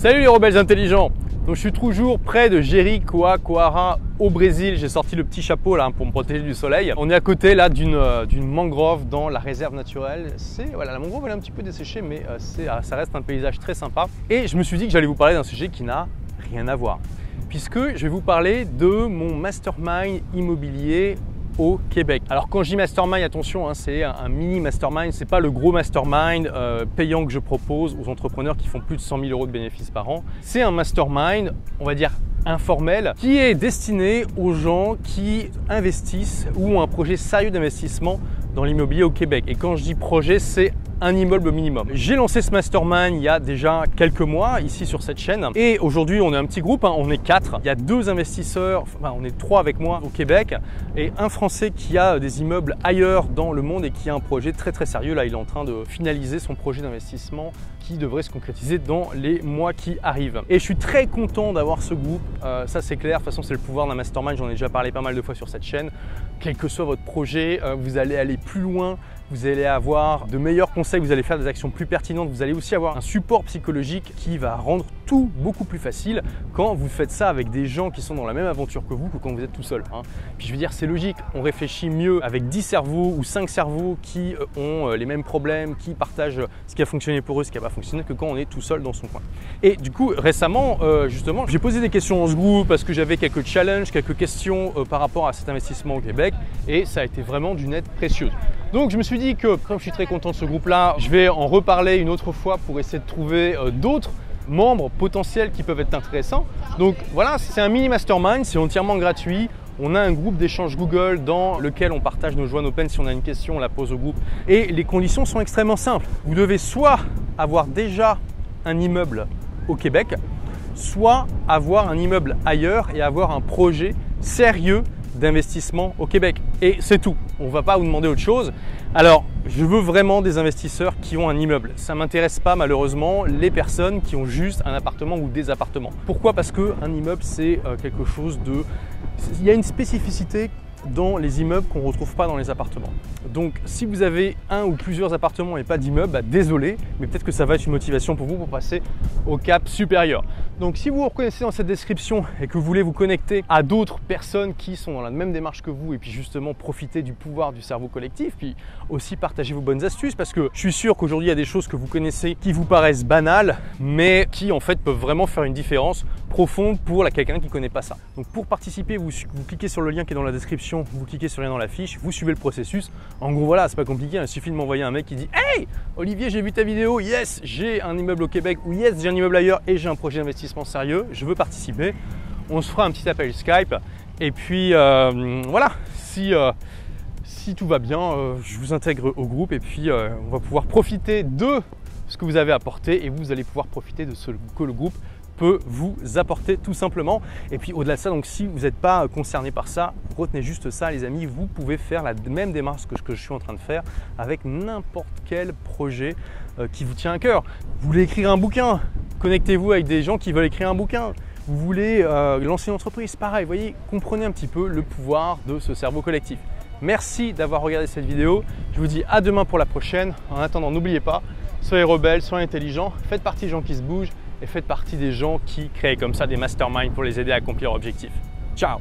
Salut les rebelles intelligents Donc je suis toujours près de Jericoacoara au Brésil. J'ai sorti le petit chapeau là pour me protéger du soleil. On est à côté là d'une euh, mangrove dans la réserve naturelle. C'est voilà, la mangrove elle est un petit peu desséchée mais euh, euh, ça reste un paysage très sympa. Et je me suis dit que j'allais vous parler d'un sujet qui n'a rien à voir. Puisque je vais vous parler de mon mastermind immobilier Québec. Alors quand je dis mastermind, attention, hein, c'est un mini mastermind, c'est pas le gros mastermind euh, payant que je propose aux entrepreneurs qui font plus de 100 000 euros de bénéfices par an. C'est un mastermind, on va dire informel, qui est destiné aux gens qui investissent ou ont un projet sérieux d'investissement dans l'immobilier au Québec. Et quand je dis projet, c'est un immeuble minimum. J'ai lancé ce mastermind il y a déjà quelques mois ici sur cette chaîne et aujourd'hui on est un petit groupe, hein. on est quatre. Il y a deux investisseurs, enfin on est trois avec moi au Québec et un Français qui a des immeubles ailleurs dans le monde et qui a un projet très très sérieux. Là il est en train de finaliser son projet d'investissement qui devrait se concrétiser dans les mois qui arrivent. Et je suis très content d'avoir ce groupe, euh, ça c'est clair, de toute façon c'est le pouvoir d'un mastermind, j'en ai déjà parlé pas mal de fois sur cette chaîne. Quel que soit votre projet, euh, vous allez aller plus loin, vous allez avoir de meilleurs conseils, vous allez faire des actions plus pertinentes, vous allez aussi avoir un support psychologique qui va rendre tout beaucoup plus facile quand vous faites ça avec des gens qui sont dans la même aventure que vous que quand vous êtes tout seul. Hein. Puis je veux dire, c'est logique, on réfléchit mieux avec 10 cerveaux ou 5 cerveaux qui euh, ont euh, les mêmes problèmes, qui partagent ce qui a fonctionné pour eux, ce qui n'a pas fonctionné, que quand on est tout seul dans son coin. Et du coup, récemment, euh, justement, j'ai posé des questions dans ce groupe parce que j'avais quelques challenges, quelques questions par rapport à cet investissement au Québec et ça a été vraiment d'une aide précieuse. Donc je me suis dit que comme je suis très content de ce groupe-là, je vais en reparler une autre fois pour essayer de trouver euh, d'autres membres potentiels qui peuvent être intéressants. Donc voilà, c'est un mini mastermind, c'est entièrement gratuit. On a un groupe d'échange Google dans lequel on partage nos joies, nos peines. Si on a une question, on la pose au groupe. Et les conditions sont extrêmement simples. Vous devez soit avoir déjà un immeuble au Québec, soit avoir un immeuble ailleurs et avoir un projet sérieux d'investissement au Québec. Et c'est tout. On ne va pas vous demander autre chose. Alors, je veux vraiment des investisseurs qui ont un immeuble. Ça ne m'intéresse pas malheureusement les personnes qui ont juste un appartement ou des appartements. Pourquoi? Parce qu'un immeuble, c'est euh, quelque chose de... Il y a une spécificité dans les immeubles qu'on ne retrouve pas dans les appartements. Donc si vous avez un ou plusieurs appartements et pas d'immeuble, bah, désolé, mais peut-être que ça va être une motivation pour vous pour passer au cap supérieur. Donc si vous vous reconnaissez dans cette description et que vous voulez vous connecter à d'autres personnes qui sont dans la même démarche que vous et puis justement profiter du pouvoir du cerveau collectif, puis aussi partager vos bonnes astuces parce que je suis sûr qu'aujourd'hui il y a des choses que vous connaissez qui vous paraissent banales mais qui en fait peuvent vraiment faire une différence profonde pour quelqu'un qui ne connaît pas ça. Donc pour participer, vous, cliquez sur le lien qui est dans la description, vous cliquez sur le lien dans la fiche, vous suivez le processus. En gros voilà, c'est pas compliqué, il suffit de m'envoyer un mec qui dit Hey Olivier, j'ai vu ta vidéo, yes, j'ai un immeuble au Québec ou yes, j'ai un immeuble ailleurs et j'ai un projet d'investissement sérieux, je veux participer. On se fera un petit appel Skype. Et puis euh, voilà, si, euh, si tout va bien, euh, je vous intègre au groupe et puis on va pouvoir profiter de ce que vous avez apporté et vous allez pouvoir profiter de ce que le groupe peut vous apporter tout simplement. Et puis au-delà de ça, donc si vous n'êtes pas concerné par ça, retenez juste ça les amis, vous pouvez faire la même démarche que, que je suis en train de faire avec n'importe quel projet qui vous tient à cœur. Vous voulez écrire un bouquin, Connectez-vous avec des gens qui veulent écrire un bouquin. Vous voulez euh, lancer une entreprise, pareil, voyez, comprenez un petit peu le pouvoir de ce cerveau collectif. Merci d'avoir regardé cette vidéo. Je vous dis à demain pour la prochaine. En attendant, n'oubliez pas, soyez rebelles, soyez intelligents, faites partie des gens qui se bougent et faites partie des gens qui créent comme ça des masterminds pour les aider à accomplir leur objectif. Ciao